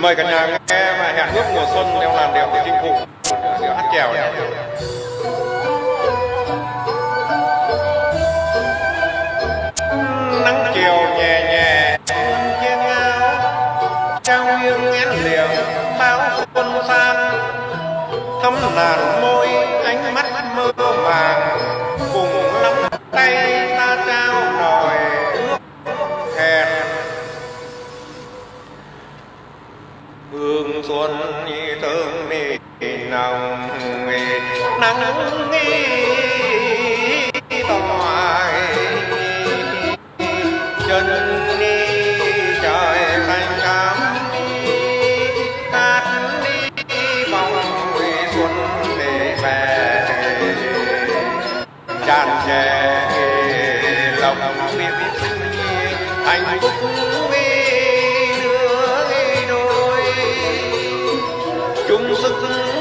mời cả nhà nghe và hẹn ước mùa xuân theo làn điệu của chinh phụ điệu hát chèo này. Nắng chiều nhẹ nhẹ trên áo trao nghiêng ngén liềm bao xuân san thấm làn môi, ánh mắt mơ màng, cùng nắm tay hương xuân như thơm mê nồng nắng nghi tỏi chân đi trời xanh đi hát đi vòng quê xuân về về tràn trề lòng biết hạnh phúc chung sức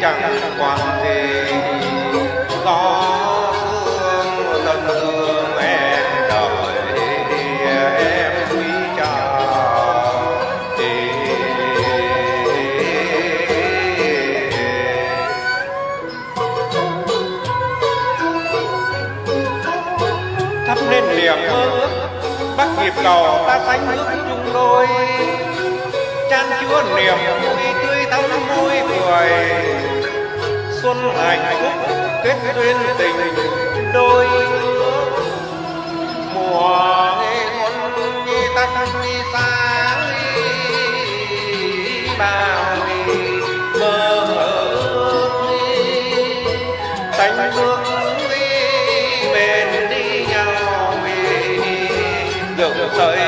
chẳng còn gì. Có niềm mơ ước bắt nhịp cầu ta sánh bước chung đôi. Chan chứa niềm vui tươi thắm vui cười xuân hạnh phúc kết duyên tình đôi. Mùa mùa ngôn như tắt như đi, bao đi.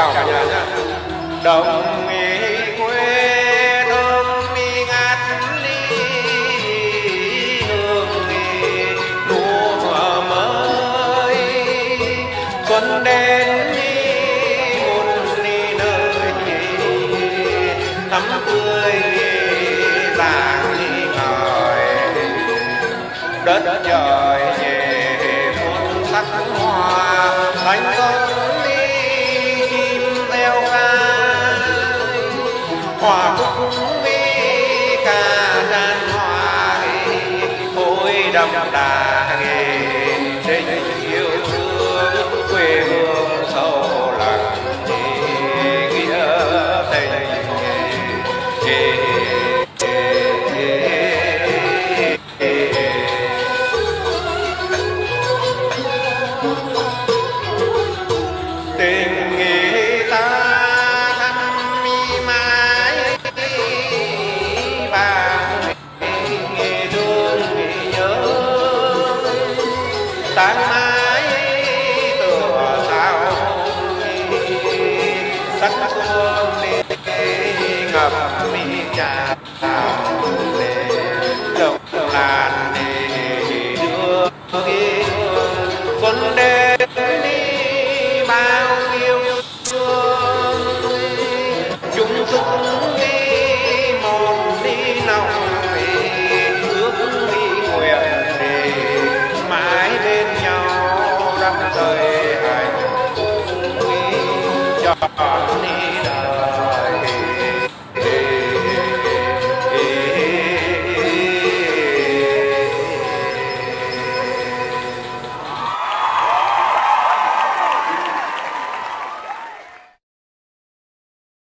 chào. Cả nhà nhé đồng nghề quê thơm đi ngát ly, hương nghề lúa mới. Xuân đến đi một đi nơi thắm tươi vàng đi ngời. Đất trời về muôn sắc hoa thành đông đà hiền tan mãi tựa sao sắc xuân đi ngập mi trà đậu làn